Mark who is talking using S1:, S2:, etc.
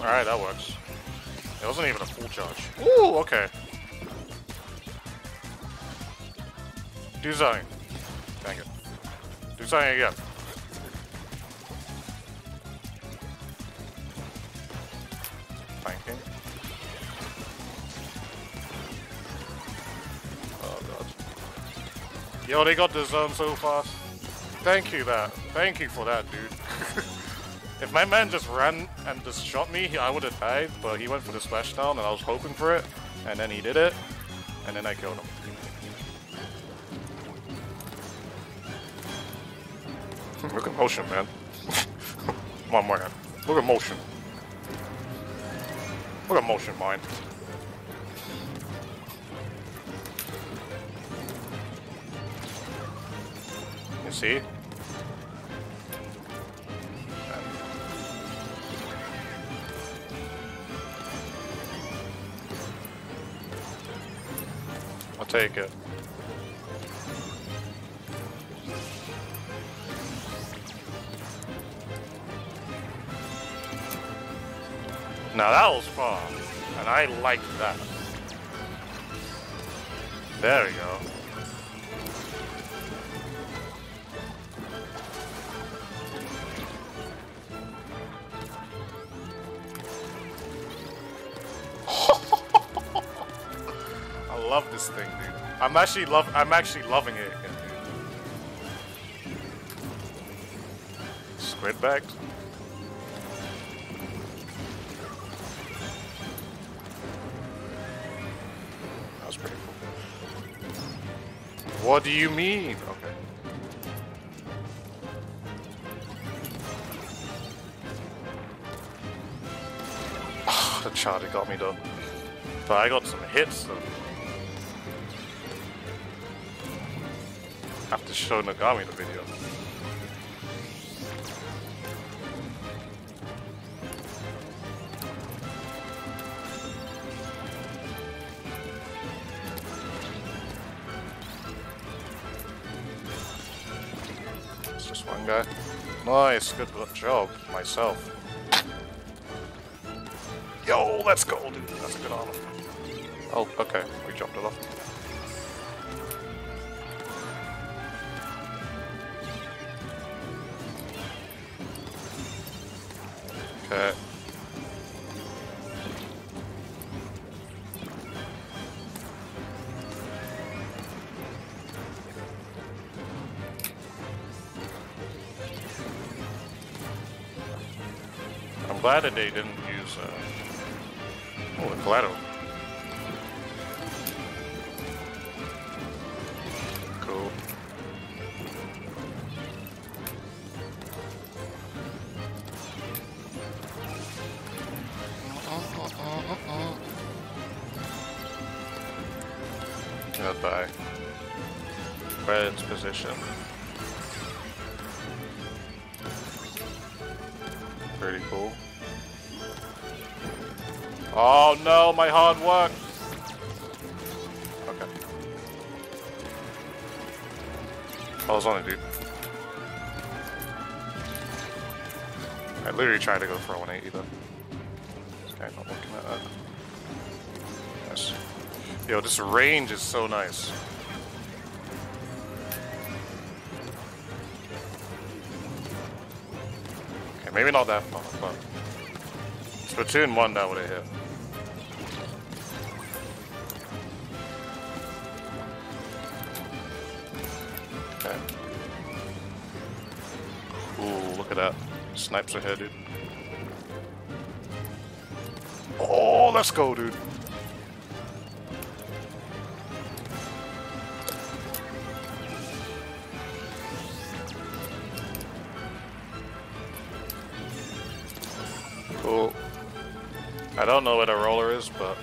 S1: Alright, that works. It wasn't even a full charge. Ooh, okay. Do something. Dang it. Do something again. Thanking. Oh god. Yo, they got the zone so fast. Thank you that. Thank you for that, dude. if my man just ran and just shot me, I would have died, but he went for the splashdown and I was hoping for it, and then he did it, and then I killed him. Look at motion, man. Come on, man. Look at motion. Look at motion, mind. You see? Take it. Now that was fun, and I liked that. There we go. Love this thing, dude. I'm actually love. I'm actually loving it dude. Squid bags. That was pretty cool. What do you mean? Okay. the charger got me though. But I got some hits though. Have to show Nagami the video. It's just one guy. Nice, good job, myself. Yo, let's go, dude. That's a good armor. Oh, okay, we dropped it off. I'm glad that they didn't use uh, oh, a collateral. Goodbye. its position. Pretty cool. Oh no, my hard work! Okay. I was on it, dude. I literally tried to go for a 180 though. This guy not looking at that. Yes. Yo, this range is so nice. Okay, maybe not that far, but Splatoon 1 that would have hit. Okay. Ooh, look at that. Snipes ahead, dude. Oh, let's go, dude. Cool. I don't know what a roller is, but